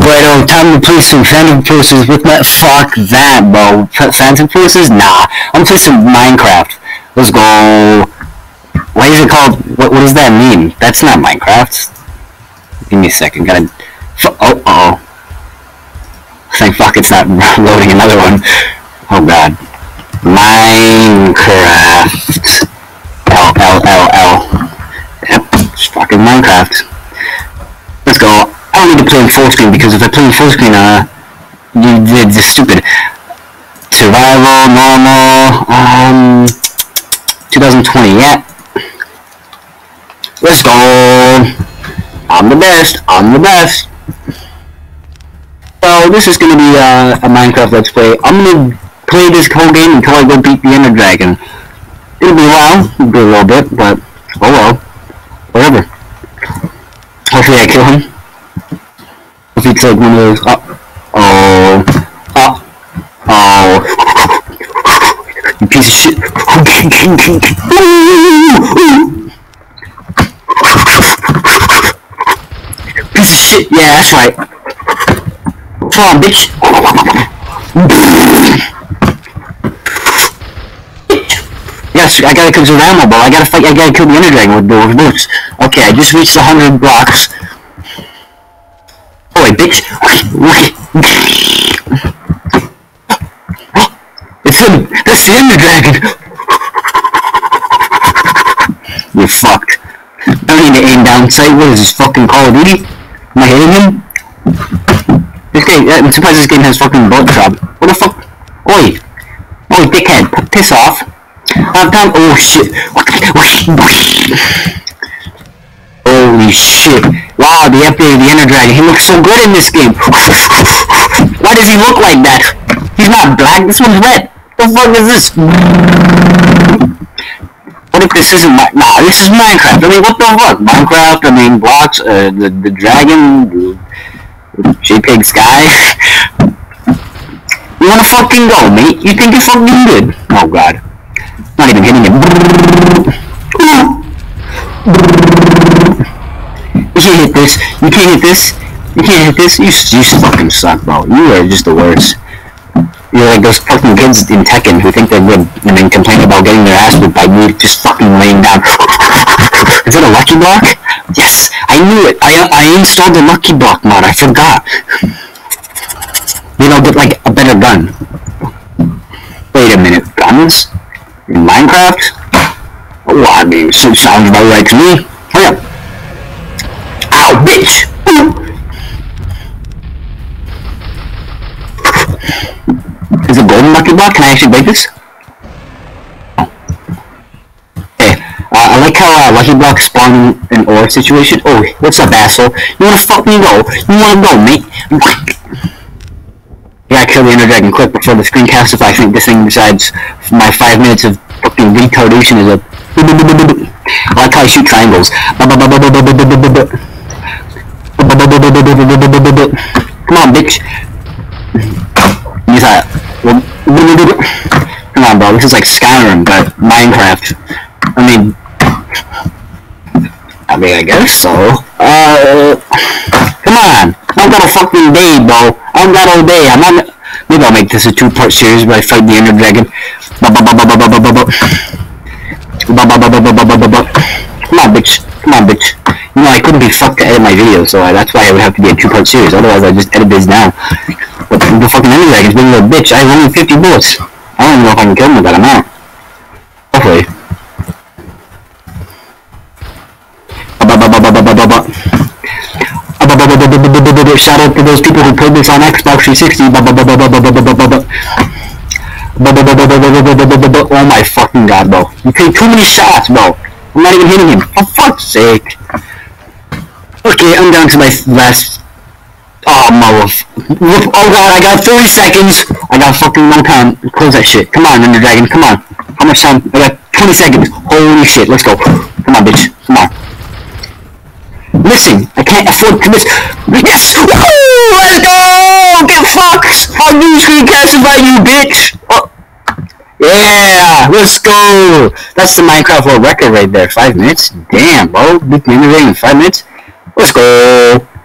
Right, time to play some Phantom Forces with my fuck that, bro. Phantom Forces? Nah. I'm playing some Minecraft. Let's go. What is it called? What, what does that mean? That's not Minecraft. Give me a second. Gotta. Oh, uh oh. Thank fuck it's not loading another one. Oh god. Minecraft. L L L L. Yep, it's fucking Minecraft. Need to play in full screen because if I play in full screen, uh, you did this stupid. Survival, normal, um, 2020, yeah. Let's go. I'm the best. I'm the best. So this is gonna be uh, a Minecraft Let's Play. I'm gonna play this whole game until I go beat the Ender Dragon. It'll be a while, it'll be a little bit, but oh well, whatever. Hopefully I kill him. Like one of those, oh, uh, oh, oh, oh, you piece of shit. piece of shit, yeah, that's right. Come on, bitch. Yes, I gotta kill the Rambo, bro. I gotta fight. I gotta kill the Ender Dragon with those boots. Okay, I just reached 100 blocks. Wait, bitch. It's him. That's the Ender Dragon. You're fucked. Don't need to aim down sight. What is this fucking Call of Duty? Am I hitting him? This game. I'm surprised this game has fucking bullet drop. What the fuck? Oi. Oi, dickhead. Piss off. I'm done. Oh shit. Holy shit. Wow, the update the Ender Dragon. He looks so good in this game. Why does he look like that? He's not black. This one's red. What the fuck is this? What if this isn't my- Nah, this is Minecraft. I mean, what the fuck? Minecraft, I mean, blocks, uh, the, the dragon, the, the JPEG sky. you wanna fucking go, mate? You think you're fucking good? Oh god. Not even hitting him. You can't hit this. You can't hit this. You can't hit this. You, you fucking suck, bro. You are just the worst. You're like those fucking kids in Tekken who think they're good and then complain about getting their ass whipped by me just fucking laying down. Is it a lucky block? Yes, I knew it. I I installed the lucky block mod. I forgot. Then I'll get like a better gun. Wait a minute, guns? In Minecraft? Oh, I mean, so sounds about right to me. Bitch! Is it golden lucky block? Can I actually break this? Hey, uh, I like how uh, lucky block spawn in an ore situation. Oh, what's up, asshole? You wanna fuck me go? You wanna go, mate? Yeah, kill the Ender Dragon quick before the Screencastify think this thing decides my five minutes of fucking retardation is up. I like how I shoot triangles. Come on, bitch. Use. Come on, bro. This is like Skyrim, but Minecraft. I mean, I mean, I guess so. Uh, come on. I don't got a fucking day, bro. I don't got all day. I'm not. Maybe I'll make this a two-part series where I fight the Ender Dragon. Come on, bitch. Come on, bitch. You know, I couldn't be fucked to edit my video, so I, that's why it would have to be a two-part series. Otherwise, I just edit this now. But the fucking Ender Dragon's being a bitch. I have only 50 bullets. I don't even know if I can kill him with that amount. Hopefully. Shout out to those people who played this on Xbox 360. Oh my fucking god, bro. You take too many shots, bro. I'm not even hitting him. For fuck's sake. Okay, I'm down to my last... Uh, oh, mother... Oh god, I got 30 seconds! I got fucking no time. Close that shit. Come on, Ender Dragon, come on. How much time? I got 20 seconds. Holy shit, let's go. Come on, bitch. Come on. Listen, I can't afford to miss. Yes! Let's go! Get fucked! Fuck you, Screencastify you, bitch! Oh. Yeah! Let's go! That's the Minecraft World Record right there. Five minutes? Damn, bro. Beat the in five minutes? Let's go!